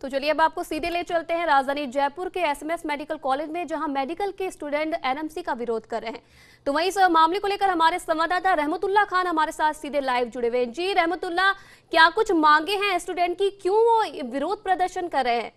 तो चलिए अब आपको सीधे ले चलते हैं राजधानी जयपुर के एसएमएस मेडिकल कॉलेज में, जहाँ मेडिकल के स्टूडेंट एनएमसी का विरोध कर रहे हैं। तो वहीं इस मामले को लेकर हमारे संवाददाता रहमतुल्ला खान हमारे साथ सीधे लाइव जुड़े हुए हैं। जी, रहमतुल्ला, क्या कुछ मांगे हैं स्टूडेंट की? क्यों वो विरोध प्रदर्शन कर रहे हैं?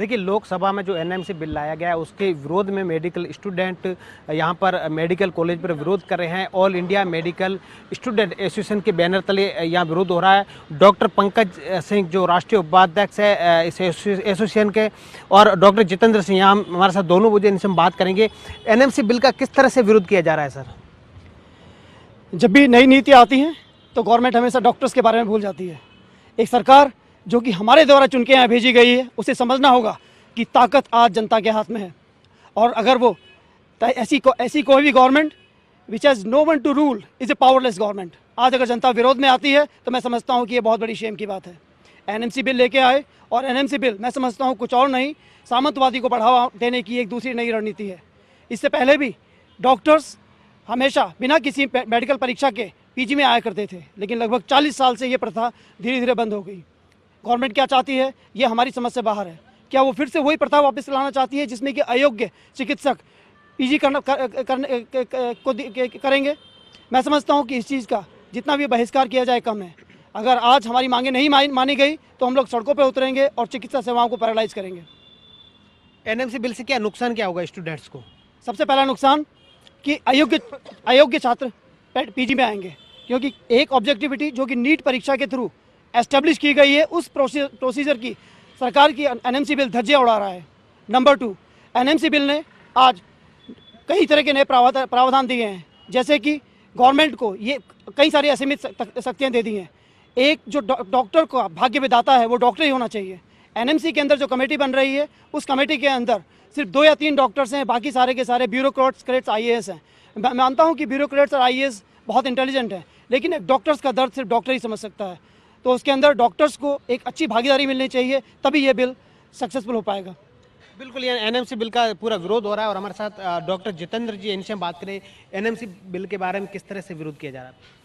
देखिए, लोकसभा में जो एनएमसी बिल लाया गया है, उसके विरोध में मेडिकल स्टूडेंट यहाँ पर मेडिकल कॉलेज पर विरोध कर रहे हैं। All India medical student association के बैनर तले यहाँ विरोध हो रहा है। डॉक्टर पंकज सिंह, जो राष्ट्रीय उपाध्यक्ष है, इस एसोसिएशन के, और डॉक्टर जितेंद्र सिंह, यहाँ हमारे साथ दोनों मुझे इनसे हम बात करेंगे। एनएमसी बिल का किस तरह से विरोध किया जा रहा है, सर? जब भी नई नीति आती हैं तो गवर्नमेंट हमेशा डॉक्टर्स के बारे में भूल जाती है। एक सरकार जो कि हमारे द्वारा चुन के यहाँ भेजी गई है, उसे समझना होगा कि ताकत आज जनता के हाथ में है। और अगर वो ऐसी ऐसी कोई भी government which has no one to rule is a powerless government. आज अगर जनता विरोध में आती है तो मैं समझता हूँ कि ये बहुत बड़ी शेम की बात है। एनएमसी बिल लेके आए, और एनएमसी बिल मैं समझता हूँ कुछ और नहीं, सामंतवादी को बढ़ावा देने की एक दूसरी नई रणनीति है। इससे पहले भी डॉक्टर्स हमेशा बिना किसी मेडिकल परीक्षा के पीजी में आया करते थे, लेकिन लगभग 40 साल से ये प्रथा धीरे धीरे बंद हो गई। गवर्नमेंट क्या चाहती है? ये हमारी समझ से बाहर है। क्या वो फिर से वही प्रथा वापस लाना चाहती है जिसमें कि अयोग्य चिकित्सक पीजी करना कर, करने को करेंगे? मैं समझता हूँ कि इस चीज़ का जितना भी बहिष्कार किया जाए कम है। अगर आज हमारी मांगे नहीं मानी गई तो हम लोग सड़कों पर उतरेंगे और चिकित्सा सेवाओं को पैरालाइज करेंगे। एनएमसी बिल से क्या नुकसान क्या होगा स्टूडेंट्स को? सबसे पहला नुकसान कि अयोग्य अयोग्य छात्र पीजी में आएँगे। क्योंकि एक ऑब्जेक्टिविटी जो कि नीट परीक्षा के थ्रू एस्टेब्लिश की गई है उस प्रोसीजर की। सरकार की एनएमसी बिल धज्जे उड़ा रहा है। नंबर टू, एनएमसी बिल ने आज कई तरह के नए प्रावधान दिए हैं। जैसे कि गवर्नमेंट को ये कई सारी असीमित शक्तियाँ दे दी हैं। एक जो डॉक्टर को भाग्य विदाता है, वो डॉक्टर ही होना चाहिए। एनएमसी के अंदर जो कमेटी बन रही है, उस कमेटी के अंदर सिर्फ़ दो या तीन डॉक्टर्स हैं, बाकी सारे के सारे ब्यूरोक्रेट्स, क्रेट्स, आईएएस हैं। मैं मानता हूँ कि ब्यूरोक्रेट्स और आईएएस बहुत इंटेलिजेंट हैं, लेकिन डॉक्टर्स का दर्द सिर्फ़ डॉक्टर ही समझ सकता है। तो उसके अंदर डॉक्टर्स को एक अच्छी भागीदारी मिलनी चाहिए तभी ये बिल सक्सेसफुल हो पाएगा। बिल्कुल ये एनएमसी बिल का पूरा विरोध हो रहा है और हमारे साथ डॉक्टर जितेंद्र जी इनसे हम बात करें। एनएमसी बिल के बारे में किस तरह से विरोध किया जा रहा है?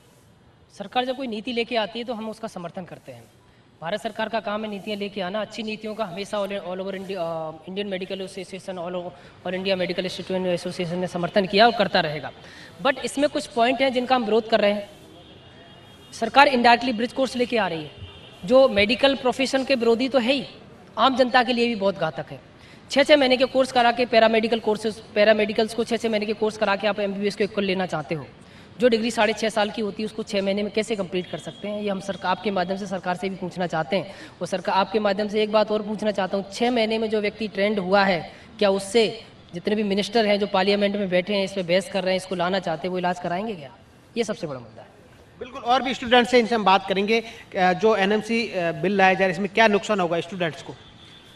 सरकार जब कोई नीति लेके आती है तो हम उसका समर्थन करते हैं। भारत सरकार का काम है नीतियाँ लेके आना अच्छी नीतियों का हमेशा all over Indian medical association all all India medical institute association ने समर्थन किया और करता रहेगा। बट इसमें कुछ पॉइंट हैं जिनका हम विरोध कर रहे हैं। सरकार इंडायरेक्टली ब्रिज कोर्स लेके आ रही है। जो मेडिकल प्रोफेशन के विरोधी तो है ही। आम जनता के लिए भी बहुत घातक है। छः छः महीने के कोर्स करा के पैरामेडिकल कोर्सेज पैरामेडिकल्स को छः छः महीने के कोर्स करा के आप एम बी को लेना चाहते हो। जो डिग्री साढ़े छः साल की होती है, उसको छः महीने में कैसे कंप्लीट कर सकते हैं? ये हम सरकार, आपके माध्यम से सरकार से भी पूछना चाहते हैं। और सरकार, आपके माध्यम से एक बात और पूछना चाहता हूँ। छः महीने में जो व्यक्ति ट्रेंड हुआ है, क्या उससे जितने भी मिनिस्टर हैं जो पार्लियामेंट में बैठे हैं, इस पर बहस कर रहे हैं, इसको लाना चाहते हैं, वो इलाज कराएँगे क्या? ये सबसे बड़ा मुद्दा है। बिल्कुल, और भी स्टूडेंट्स से इनसे हम बात करेंगे जो एनएमसी बिल लाया जा रहा है, इसमें क्या नुकसान होगा स्टूडेंट्स को?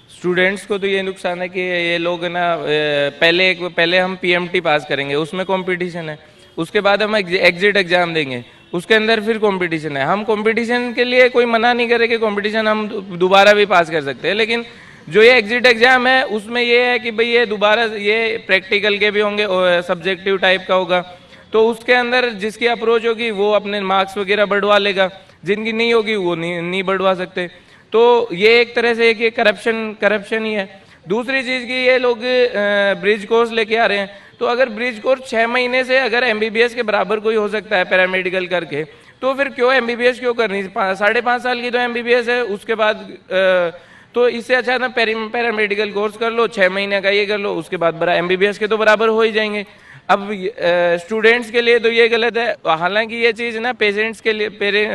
स्टूडेंट्स को तो ये नुकसान है कि ये लोग ना पहले एक, पहले हम पीएमटी पास करेंगे, उसमें कंपटीशन है। उसके बाद हम एग्जिट एग्ज़ाम देंगे, उसके अंदर फिर कंपटीशन है। हम कंपटीशन के लिए कोई मना नहीं करे कि कंपटीशन हम दोबारा भी पास कर सकते हैं, लेकिन जो ये एग्जिट एग्ज़ाम है, उसमें ये है कि भाई ये दोबारा, ये प्रैक्टिकल के भी होंगे सब्जेक्टिव टाइप का होगा। तो उसके अंदर जिसकी अप्रोच होगी, वो अपने मार्क्स वगैरह बढ़वा लेगा। जिनकी नहीं होगी, वो नहीं नहीं बढ़वा सकते। तो ये एक तरह से एक करप्शन करप्शन ही है। दूसरी चीज़ की ये लोग ब्रिज कोर्स लेके आ रहे हैं। तो अगर ब्रिज कोर्स छः महीने से अगर एमबीबीएस के बराबर कोई हो सकता है पैरामेडिकल करके तो फिर क्यों एमबीबीएस क्यों करनी? साढ़े पाँच साल की तो एमबीबीएस है, उसके बाद तो इससे अच्छा ना पैरामेडिकल कोर्स कर लो छः महीने का ये कर लो, उसके बाद एमबीबीएस के तो बराबर हो ही जाएँगे। अब स्टूडेंट्स के लिए तो ये गलत है। हालाँकि ये चीज़ ना पेशेंट्स के लिए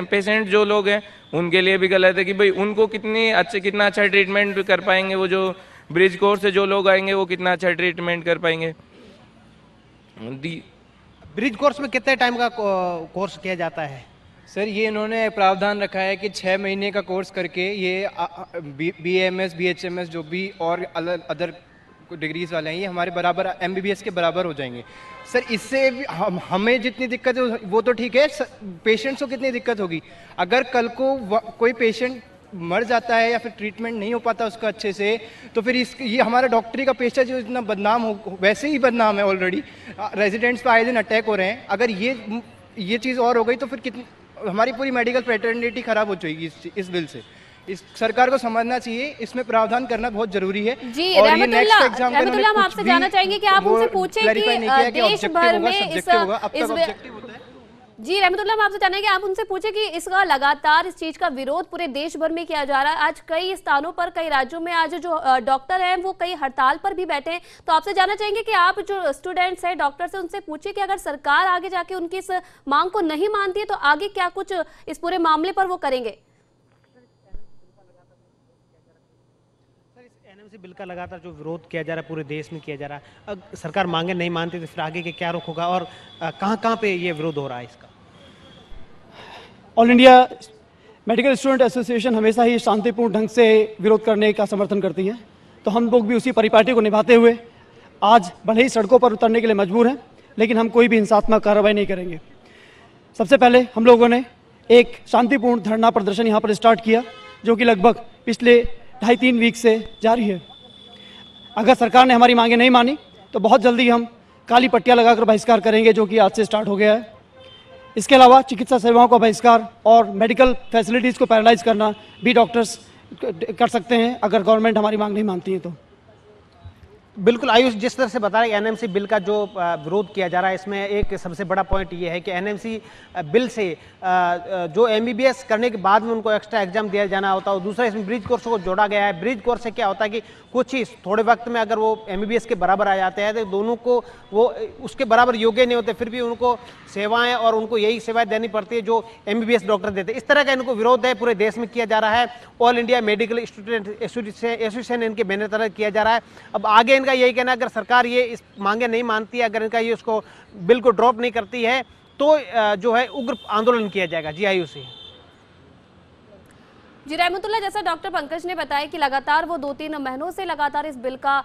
पेशेंट जो लोग हैं उनके लिए भी गलत है कि भाई उनको कितनी अच्छे कितना अच्छा ट्रीटमेंट कर पाएँगे वो जो ब्रिज कोर्स से जो लोग आएँगे वो कितना अच्छा ट्रीटमेंट कर पाएँगे। ब्रिज कोर्स में कितने टाइम का कोर्स किया जाता है? सर ये इन्होंने प्रावधान रखा है कि छः महीने का कोर्स करके ये B M S B H M S जो भी और अदर डिग्रीज वाले हैं ये हमारे बराबर एमबीबीएस के बराबर हो जाएँगे। सर इससे हम हमें जितनी दिक्कत है वो तो ठीक है पेशेंट्स को कितनी दिक्कत होगी? अगर कल को कोई पेशेंट मर जाता है या फिर ट्रीटमेंट नहीं हो पाता उसका अच्छे से तो फिर इस ये हमारा डॉक्टरी का पेशा जो इतना बदनाम हो वैसे ही बदनाम है ऑलरेडी रेजिडेंट्स पर आए दिन अटैक हो रहे हैं। अगर ये ये चीज़ और हो गई तो फिर कितनी हमारी पूरी मेडिकल फ्रेटर्निटी खराब हो जाएगी इस, इस बिल से। इस सरकार को समझना चाहिए इसमें प्रावधान करना बहुत ज़रूरी है। जी का रहमतुल्लाह हम आपसे जानना चाहेंगे कि आप उनसे पूछे कि कि देश भर में इस है। जी रहमतुल्लाह हम आपसे जानेंगे आप उनसे पूछे कि इसका लगातार इस चीज़ का विरोध पूरे देश भर में किया जा रहा है। आज कई स्थानों पर कई राज्यों में आज जो डॉक्टर हैं वो कई हड़ताल पर भी बैठे हैं। तो आपसे जानना चाहेंगे कि आप जो स्टूडेंट्स हैं डॉक्टर से उनसे पूछे कि अगर सरकार आगे जाके उनकी इस मांग को नहीं मानती है तो आगे क्या कुछ इस पूरे मामले पर वो करेंगे? एनएमसी बिल का लगातार जो विरोध किया जा रहा है, पूरे देश में किया जा रहा है। अगर सरकार मांगे, नहीं मानती तो फिर आगे के क्या रुख होगा? और कहाँ कहाँ पे ये विरोध हो रहा है इसका? All India medical student association हमेशा ही शांतिपूर्ण ढंग से विरोध करने का समर्थन करती है। तो हम लोग भी उसी परिपाटी को निभाते हुए आज भले ही सड़कों पर उतरने के लिए मजबूर हैं, लेकिन हम कोई भी हिंसात्मक कार्रवाई नहीं करेंगे। सबसे पहले हम लोगों ने एक शांतिपूर्ण धरना प्रदर्शन यहाँ पर स्टार्ट किया, जो कि लगभग पिछले ढाई तीन वीक से जारी है। अगर सरकार ने हमारी मांगे नहीं मानी तो बहुत जल्दी हम काली पट्टियाँ लगाकर बहिष्कार करेंगे, जो कि आज से स्टार्ट हो गया है। इसके अलावा चिकित्सा सेवाओं का बहिष्कार और मेडिकल फैसिलिटीज़ को पैरालाइज करना भी डॉक्टर्स कर सकते हैं, अगर गवर्नमेंट हमारी मांग नहीं मानती है तो। बिल्कुल, आयुष, जिस तरह से बता रहे एनएमसी बिल का जो विरोध किया जा रहा है, इसमें एक सबसे बड़ा पॉइंट ये है कि एनएमसी बिल से जो एमबीबीएस करने के बाद में उनको एक्स्ट्रा एग्ज़ाम दिया जाना होता है और दूसरा इसमें ब्रिज कोर्स को जोड़ा गया है। ब्रिज कोर्स से क्या होता है कि कुछ ही थोड़े वक्त में अगर वो एमबीबीएस के बराबर आ जाते हैं तो दोनों को वो, उसके बराबर योग्य नहीं होते, फिर भी उनको सेवाएँ और उनको यही सेवाएँ देनी पड़ती है जो एमबीबीएस डॉक्टर देते इस तरह का इनको विरोध है, पूरे देश में किया जा रहा है। All India medical student association इनके बैनर तरह किया जा रहा है। अब आगे इनका यही कहना है, अगर सरकार ये इस मांगे नहीं मानती है, अगर इनका ये उसको बिल को ड्रॉप नहीं करती है तो जो है उग्र आंदोलन किया जाएगा। जी आयुषी जी, रहमतुल्लाह, जैसा डॉक्टर पंकज ने बताया कि लगातार वो दो तीन महीनों से लगातार इस बिल का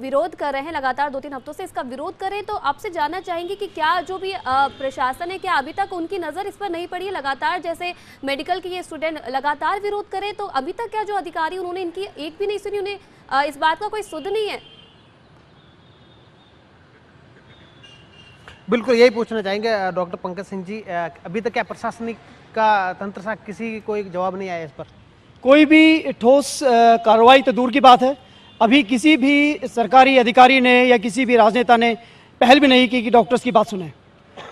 विरोध कर रहे हैं, लगातार दो तीन हफ्तों से इसका विरोध कर रहे हैं तो आपसे जानना चाहेंगे कि क्या जो भी प्रशासन है, क्या अभी तक उनकी नज़र इस पर नहीं पड़ी है? लगातार जैसे मेडिकल के ये स्टूडेंट लगातार विरोध करें तो अभी तक क्या जो अधिकारी उन्होंने इनकी एक भी नहीं सुनी, उन्हें इस बात का कोई सुध नहीं है? बिल्कुल यही पूछना चाहेंगे डॉक्टर पंकज सिंह जी अभी तक क्या प्रशासनिक का तंत्र सा किसी की कोई जवाब नहीं आया इस पर? कोई भी ठोस कार्रवाई तो दूर की बात है। अभी किसी भी सरकारी अधिकारी ने या किसी भी राजनेता ने पहल भी नहीं की कि डॉक्टर्स की बात सुने।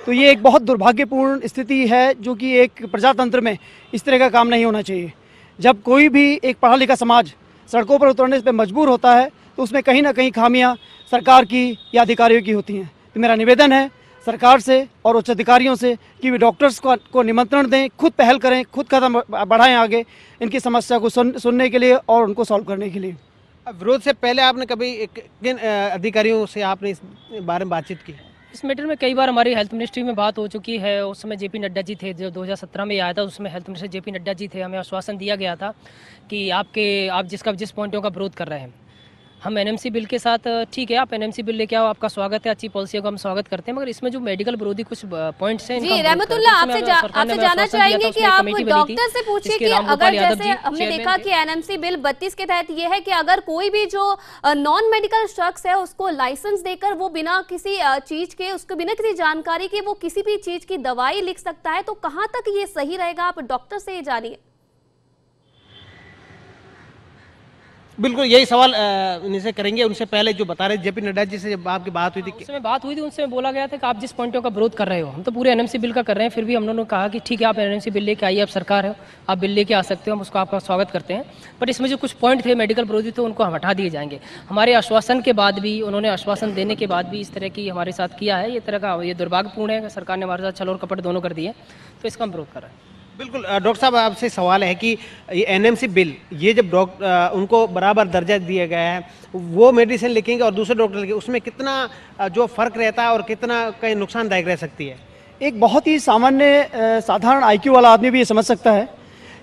तो ये एक बहुत दुर्भाग्यपूर्ण स्थिति है जो कि एक प्रजातंत्र में इस तरह का काम नहीं होना चाहिए। जब कोई भी एक पढ़ा लिखा समाज सड़कों पर उतरने पर मजबूर होता है तो उसमें कहीं ना कहीं खामियाँ सरकार की या अधिकारियों की होती हैं। तो मेरा निवेदन है सरकार से और उच्च अधिकारियों से कि वे डॉक्टर्स को, को निमंत्रण दें खुद पहल करें खुद कदम बढ़ाएँ आगे इनकी समस्या को सुन, सुनने के लिए और उनको सॉल्व करने के लिए। विरोध से पहले आपने कभी किन अधिकारियों से आपने इस बारे में बातचीत की? इस मैटर में कई बार हमारी हेल्थ मिनिस्ट्री में बात हो चुकी है। उस समय जेपी नड्डा जी थे, जो 2017 में आया था उसमें health minister JP Nadda ji थे। हमें आश्वासन दिया गया था कि आपके, आप जिसका, जिस पॉइंटों का विरोध कर रहे हैं। हम एनएमसी बिल के साथ ठीक है आप एनएमसी बिल लेके आओ आपका स्वागत है अच्छी पॉलिसियों का हम स्वागत करते हैं मगर इसमें जो मेडिकल विरोधी कुछ पॉइंट्स हैं जी। उसमें आपसे जा, आपसे था, चाहेंगे कि आप डॉक्टर से पूछिए कि अगर जैसे हमने देखा। कि एनएमसी बिल 32 के तहत ये है कि अगर कोई भी जो नॉन मेडिकल शख्स है उसको लाइसेंस देकर वो बिना किसी चीज़ के उसको बिना किसी जानकारी के वो किसी भी चीज़ की दवाई लिख सकता है तो कहाँ तक ये सही रहेगा आप डॉक्टर से ये जानिए बिल्कुल, यही सवाल इनसे करेंगे। उनसे पहले जो बता रहे जेपी नड्डा जी से जब आपकी बात हुई थी उसमें बात हुई थी, उनसे बोला गया था कि आप जिस पॉइंटों का विरोध कर रहे हो, हम तो पूरे एनएमसी बिल का कर रहे हैं, फिर भी हम लोगों ने कहा कि ठीक है, आप एनएमसी बिल लेके आइए, आप सरकार है, आप बिल लेके आ सकते हो, हम उसको आपका स्वागत करते हैं। बट इसमें जो कुछ पॉइंट थे मेडिकल विरोधी तो उनको हम हटा दिए जाएँगे। हमारे आश्वासन के बाद भी, उन्होंने आश्वासन देने के बाद भी इस तरह की हमारे साथ किया है, ये तरह का, ये दुर्भाग्यपूर्ण है, सरकार ने हमारे साथ छल और कपट दोनों कर दिए तो इसका हम विरोध कर रहे हैं। बिल्कुल डॉक्टर साहब, आपसे सवाल है कि ये एनएमसी बिल, ये जब डॉक्टर उनको बराबर दर्जा दिया गया है, वो मेडिसिन लिखेंगे और दूसरे डॉक्टर लिखेंगे, उसमें कितना जो फ़र्क रहता है और कितना कहीं नुकसानदायक रह सकती है? एक बहुत ही सामान्य साधारण आईक्यू वाला आदमी भी ये समझ सकता है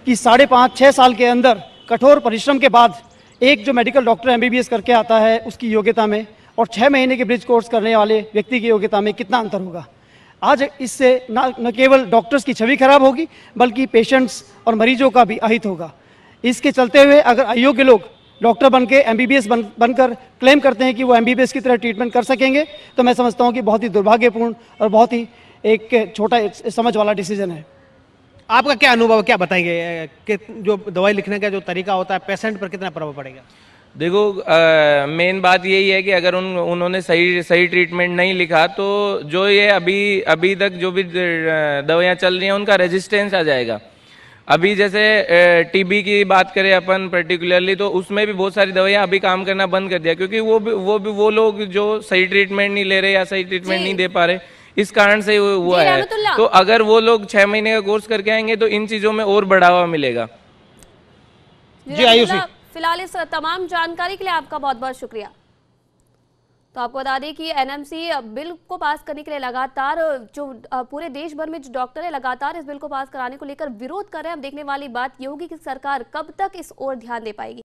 कि साढ़े पाँच छः साल के अंदर कठोर परिश्रम के बाद एक जो मेडिकल डॉक्टर एमबीबीएस करके आता है, उसकी योग्यता में और छः महीने के ब्रिज कोर्स करने वाले व्यक्ति की योग्यता में कितना अंतर होगा? आज इससे न न केवल डॉक्टर्स की छवि खराब होगी, बल्कि पेशेंट्स और मरीजों का भी अहित होगा। इसके चलते हुए अगर अयोग्य लोग डॉक्टर बन के एम बन, बनकर क्लेम करते हैं कि वो एमबीबीएस की तरह ट्रीटमेंट कर सकेंगे तो मैं समझता हूँ कि बहुत ही दुर्भाग्यपूर्ण और बहुत ही एक छोटा समझ वाला डिसीज़न है। आपका क्या अनुभव, क्या बताएँगे? कि जो दवाई लिखने का जो तरीका होता है पेशेंट पर कितना प्रभाव पड़ेगा? देखो मेन बात यही है कि अगर उन उन्होंने सही सही ट्रीटमेंट नहीं लिखा तो जो ये अभी अभी तक जो भी दवाइयाँ चल रही हैं उनका रेजिस्टेंस आ जाएगा। अभी जैसे टीबी की बात करें अपन पर्टिकुलरली तो उसमें भी बहुत सारी दवाइयाँ अभी काम करना बंद कर दिया क्योंकि वो भी वो भी वो लोग जो सही ट्रीटमेंट नहीं ले रहे या सही ट्रीटमेंट नहीं दे पा रहे इस कारण से वो हुआ है। तो अगर वो लोग छह महीने का कोर्स करके आएँगे तो इन चीज़ों में और बढ़ावा मिलेगा। जी, आयुषी। फ़िलहाल इस तमाम जानकारी के लिए आपका बहुत बहुत शुक्रिया। तो आपको बता दें कि एनएमसी बिल को पास करने के लिए लगातार जो पूरे देश भर में जो डॉक्टर है, लगातार इस बिल को पास कराने को लेकर विरोध कर रहे हैं। अब देखने वाली बात ये होगी कि सरकार कब तक इस ओर ध्यान दे पाएगी।